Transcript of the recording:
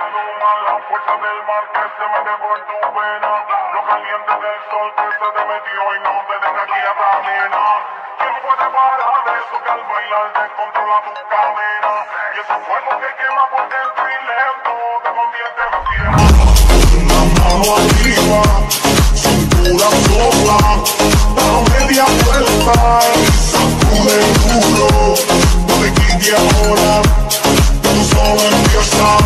La fuerza del mar que se mete por tu vena. Lo caliente del sol que se te metió y no te deja quieta, nena. ¿Quién puede parar eso que al bailar descontrola tu cadera? Y ese fuego que quema por dentro y lento te convierte en piedra. Una mano arriba, cintura sola, da media vuelta y sacude duro. No te quites ahora, tú solo empieza,